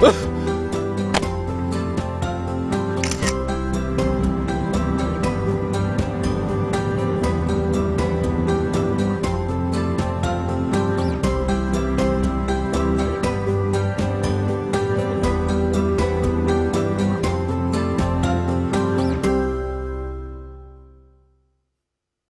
Ah!